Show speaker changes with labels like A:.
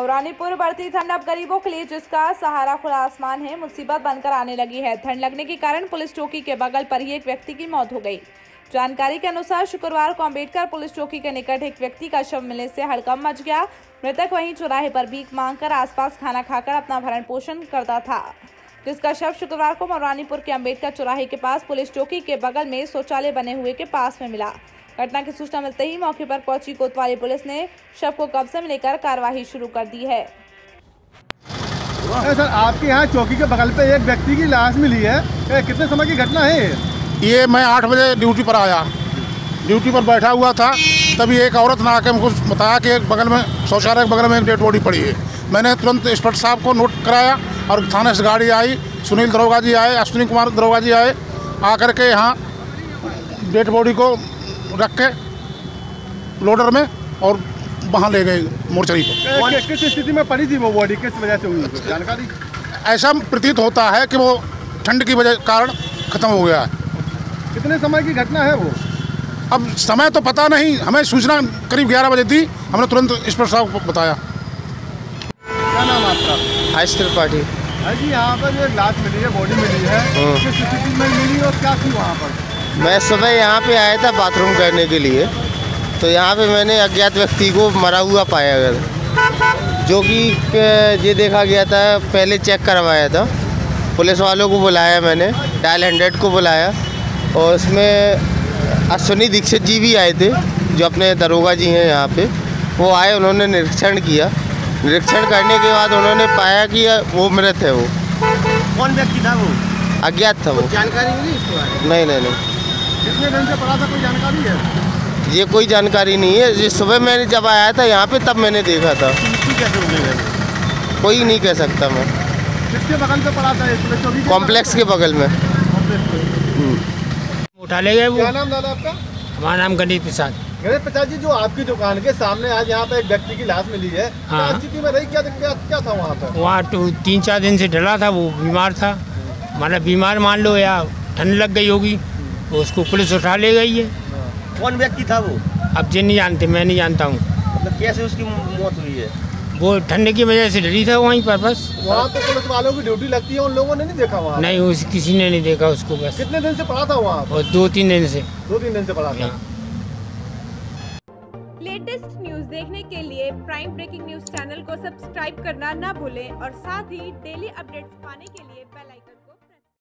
A: मौरानीपुर बढ़ती ठंड अब गरीबों के लिए जिसका सहारा खुला आसमान है, मुसीबत बनकर आने लगी है। ठंड लगने के कारण पुलिस चौकी के बगल पर ही एक व्यक्ति की मौत हो गई। जानकारी के अनुसार शुक्रवार को अंबेडकर पुलिस चौकी के निकट एक व्यक्ति का शव मिलने से हड़कम मच गया। मृतक वहीं चौराहे पर भीख मांगकर आसपास खाना खाकर अपना भरण पोषण करता था। जिसका शव शुक्रवार को मौरानीपुर के अंबेडकर चौराहे के पास पुलिस चौकी के बगल में शौचालय बने हुए के पास में मिला। घटना की सूचना मिलते ही मौके पर पहुँची कोतवाली पुलिस ने शव को कब्जे में लेकर कार्यवाही शुरू कर दी है।
B: सर आपके यहाँ चौकी के बगल पे एक व्यक्ति की लाश मिली है। कितने समय की घटना है ये?
C: मैं आठ बजे ड्यूटी पर आया। ड्यूटी पर बैठा हुआ था। तभी एक औरत ने आके मुझको बताया कि एक बगल में शौचालय के बगल में एक डेड बॉडी पड़ी है। मैंने तुरंत इंस्पेक्टर साहब को नोट कराया और थाने से गाड़ी आई। सुनील दरोगा जी आए अश्विनी कुमार दरोगा जी आए। आकर के यहाँ डेड बॉडी को रख के लोडर में और वहाँ ले गए मोर्चरी को।
B: किस स्थिति में पड़ी थी वो बॉडी? किस वजह से हुई? जानकारी?
C: ऐसा प्रतीत होता है कि वो ठंड की वजह कारण ख़त्म हो गया है।
B: कितने समय की घटना है वो?
C: अब समय तो पता नहीं हमें सूचना करीब ग्यारह बजे दी हमने तुरंत इंस्पेक्टर साहब को बताया।
B: क्या नाम आपका?
D: हर्ष त्रिपाठी।
B: हाँ जी यहाँ पर जो लाश मिली है बॉडी मिली है
D: हाँ।
B: किस स्थिति में मिली और क्या थी वहाँ पर?
D: मैं सुबह यहाँ पे आया था बाथरूम करने के लिए तो यहाँ पे मैंने अज्ञात व्यक्ति को मरा हुआ पाया गया जो कि ये देखा गया था पहले चेक करवाया था। पुलिस वालों को बुलाया मैंने डायल हंड्रेड को बुलाया और उसमें अश्विनी दीक्षित जी भी आए थे जो अपने दरोगा जी हैं यहाँ पे। वो आए उन्होंने निरीक्षण किया। निरीक्षण करने के बाद उन्होंने पाया कि वो मृत है वो।
E: कौन व्यक्ति था वो?
D: अज्ञात था वो।
E: जानकारी मिली इसके बारे में?
D: नहीं नहीं नहीं।
B: कितने दिन से पड़ा था कोई जानकारी है?
D: ये कोई जानकारी नहीं है। ये सुबह मैंने जब आया था यहाँ पे तब मैंने देखा था।
E: हो
D: कोई नहीं कह सकता मैं।
B: किसके बगल पे पड़ा था
D: कॉम्प्लेक्स के बगल में।
F: उठा ले गए वो?
B: क्या नाम दादा आपका?
F: हमारा नाम गणेश प्रसाद।
B: गणेश प्रसाद जी जो आपकी दुकान के सामने आज यहाँ पे एक व्यक्ति की लाश मिली है
F: हाँ।
B: में रही? क्या क्या, क्या था वहाँ पर?
F: वहाँ तो तीन चार दिन से डला था वो बीमार था। मतलब बीमार मान लो या ठंड लग गई होगी। तो उसको पुलिस उठा ले गई है।
E: कौन व्यक्ति था वो?
F: अब जे नहीं जानते मैं नहीं जानता हूँ।
E: मतलब कैसे उसकी मौत हुई है?
F: वो ठंड की वजह से डरी था वहीं पर बस।
B: वहाँ तो पुलिस वालों की ड्यूटी लगती है उन लोगों ने नहीं देखा वहाँ?
F: नहीं उस किसी ने नहीं देखा उसको बस।
B: कितने दिन से पड़ा था वहाँ?
F: और दो तीन दिन से।
B: दो तीन दिन से पड़ा था?
F: हाँ।
A: लेटेस्ट न्यूज़ देखने के लिए प्राइम ब्रेकिंग न्यूज़ चैनल को सब्सक्राइब करना ना भूलें और साथ ही डेली अपडेट्स पाने के लिए बेल आइकन